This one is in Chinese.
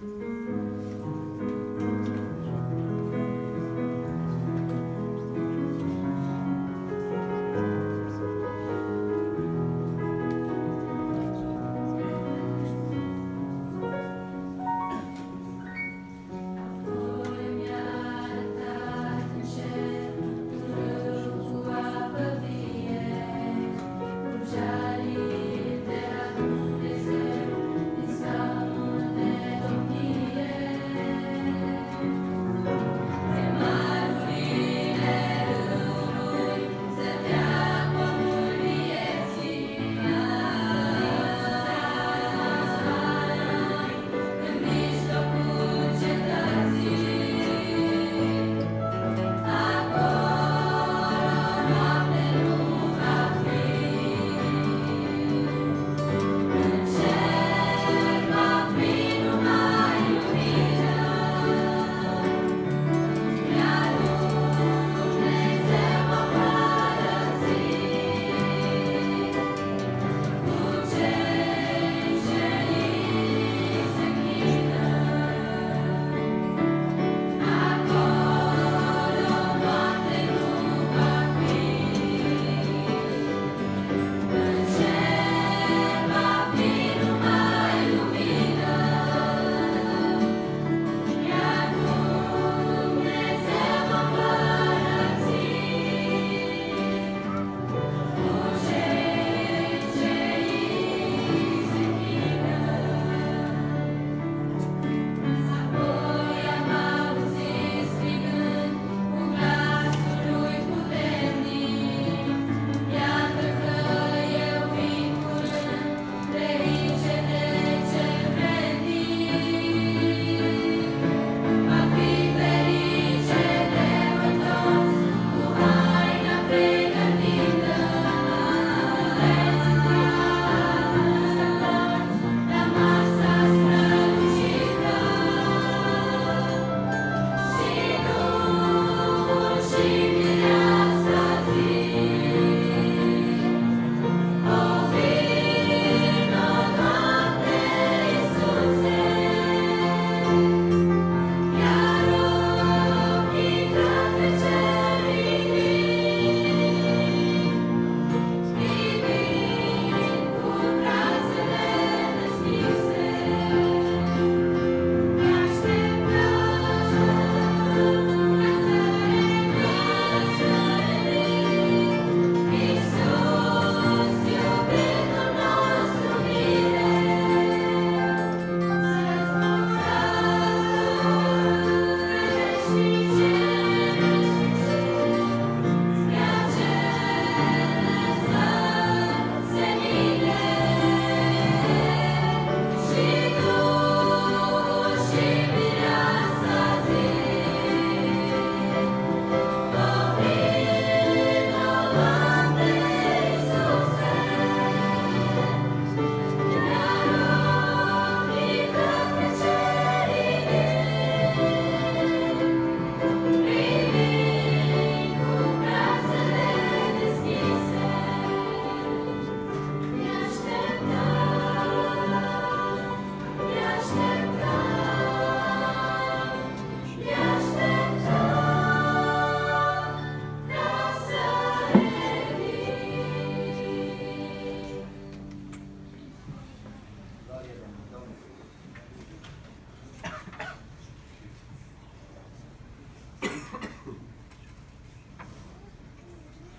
嗯